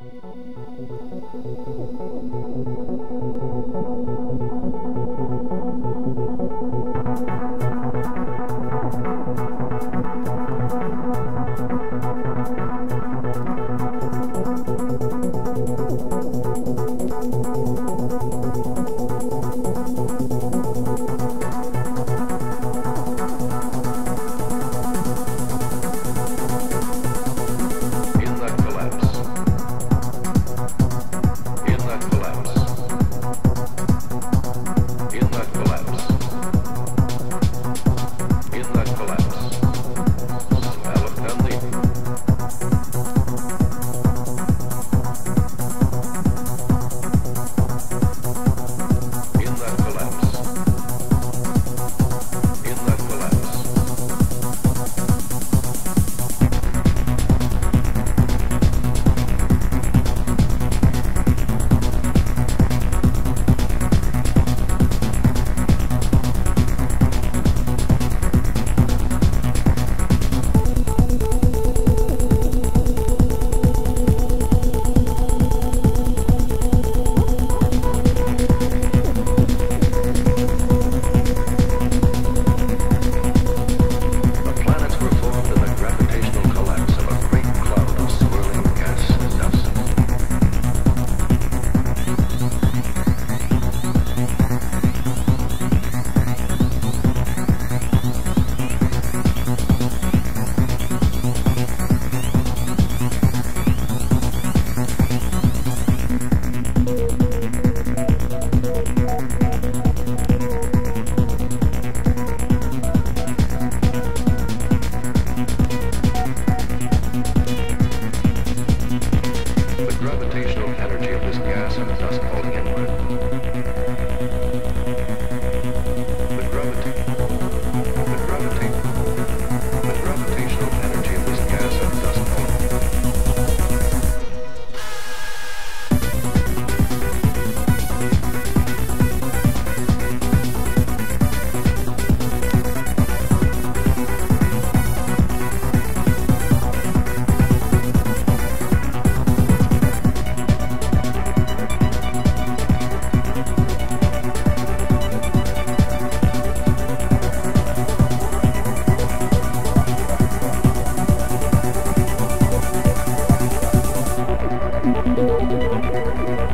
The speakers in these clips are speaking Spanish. Thank you.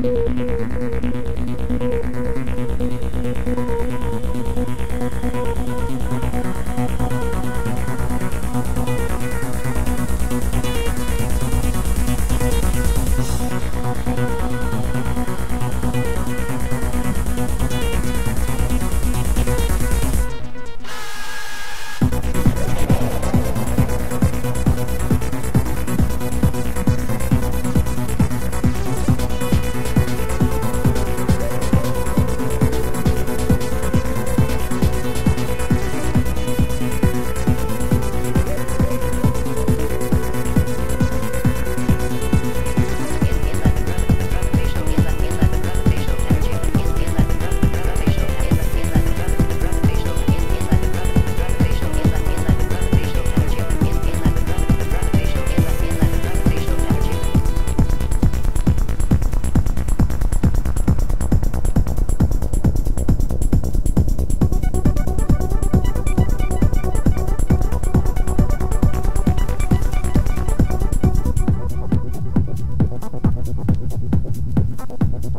Gracias.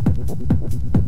Thank you.